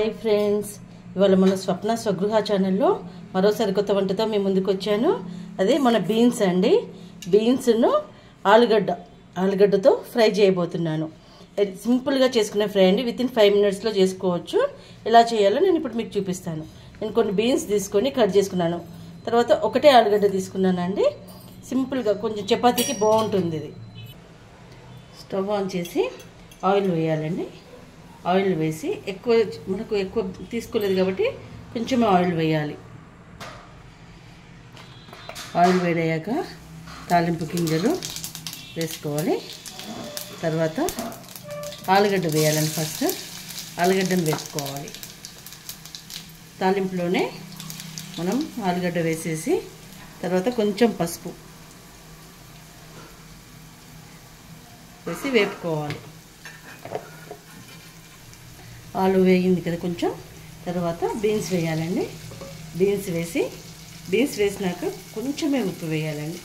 Hi friends ఇవాళ మన స్వప్న స్వగృహ ఛానల్లో మరో సరికొత్త వంటతో మేము ముందుకు వచ్చాను. అదే మన బీన్స్ అండి. బీన్స్ను ఆలుగడ్డ ఆలుగడ్డతో ఫ్రై చేయబోతున్నాను. సింపుల్గా చేసుకునే ఫ్రై అండి. విత్ ఇన్ ఫైవ్ మినిట్స్లో చేసుకోవచ్చు. ఎలా చేయాలో నేను ఇప్పుడు మీకు చూపిస్తాను. నేను కొన్ని బీన్స్ తీసుకొని కట్ చేసుకున్నాను. తర్వాత ఒకటే ఆలుగడ్డ తీసుకున్నానండి. సింపుల్గా కొంచెం చపాతీకి బాగుంటుంది ఇది. స్టవ్ ఆన్ చేసి ఆయిల్ వేయాలండి. ఆయిల్ వేసి ఎక్కువ మనకు ఎక్కువ తీసుకోలేదు కాబట్టి కొంచెం ఆయిల్ వేయాలి. ఆయిల్ వేడయ్యాక తాలింపు గింజలు వేసుకోవాలి. తర్వాత ఆలుగడ్డ వేయాలని ఫస్ట్ ఆలుగడ్డను వేసుకోవాలి. తాలింపులోనే మనం ఆలుగడ్డ వేసేసి తర్వాత కొంచెం పసుపు వేసి వేపుకోవాలి. ఆలు వేగింది కదా కొంచెం. తర్వాత బీన్స్ వేయాలండి. బీన్స్ వేసి బీన్స్ వేసినాక కొంచెమే ఉప్పు వేయాలండి.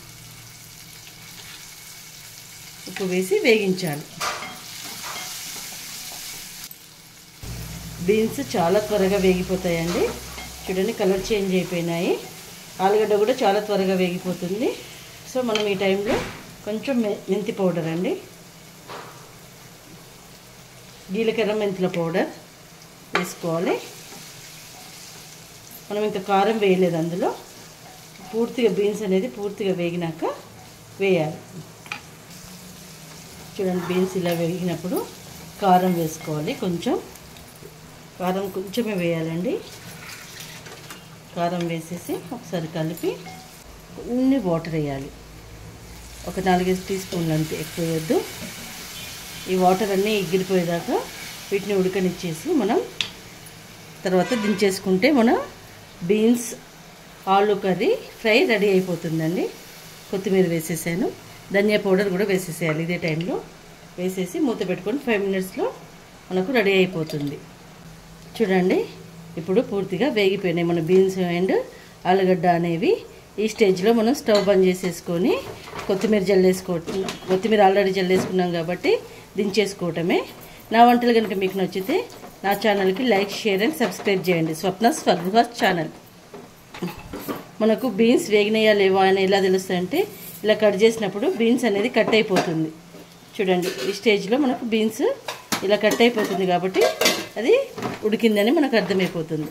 ఉప్పు వేసి వేగించాలి. బీన్స్ చాలా త్వరగా వేగిపోతాయండి. చూడండి కలర్ చేంజ్ అయిపోయినాయి. ఆలుగడ్డ కూడా చాలా త్వరగా వేగిపోతుంది. సో మనం ఈ టైంలో కొంచెం మెంతి పౌడర్ అండి. జీలకర్ర మెంతుల పౌడర్ వేసుకోవాలి. మనం ఇంకా కారం వేయలేదు అందులో. పూర్తిగా బీన్స్ అనేది పూర్తిగా వేగినాక వేయాలి. చూడండి బీన్స్ ఇలా వేగినప్పుడు కారం వేసుకోవాలి కొంచెం. కారం కొంచెమే వేయాలండి. కారం వేసేసి ఒకసారి కలిపి కొన్ని వాటర్ వేయాలి. ఒక నాలుగైదు టీ స్పూన్లు అంతే ఎక్కువ వేయద్దు. ఈ వాటర్ అన్నీ ఎగిరిపోయేదాకా వీటిని ఉడకనిచ్చేసి మనం తర్వాత దించేసుకుంటే మన బీన్స్ ఆలు కర్రీ ఫ్రై రెడీ అయిపోతుందండి. కొత్తిమీర వేసేసాను. ధనియా పౌడర్ కూడా వేసేసేయాలి ఇదే టైంలో. వేసేసి మూత పెట్టుకొని ఫైవ్ మినిట్స్లో మనకు రెడీ అయిపోతుంది. చూడండి ఇప్పుడు పూర్తిగా వేగిపోయినాయి మన బీన్స్ అండ్ ఆలుగడ్డ అనేవి. ఈ స్టేజ్లో మనం స్టవ్ బంద్ చేసేసుకొని కొత్తిమీర జల్లేసుకో కొత్తిమీర ఆల్రెడీ జల్లేసుకున్నాం కాబట్టి దించేసుకోవటమే. నా వంటలు కనుక మీకు నచ్చితే నా ఛానల్కి లైక్ షేర్ అండ్ సబ్స్క్రైబ్ చేయండి. స్వప్న స్వగృహ ఛానల్. మనకు బీన్స్ వేగినయా లేవా అని ఎలా తెలుస్తాయంటే ఇలా కట్ చేసినప్పుడు బీన్స్ అనేది కట్ అయిపోతుంది. చూడండి ఈ స్టేజ్లో మనకు బీన్స్ ఇలా కట్ అయిపోతుంది కాబట్టి అది ఉడికిందని మనకు అర్థమైపోతుంది.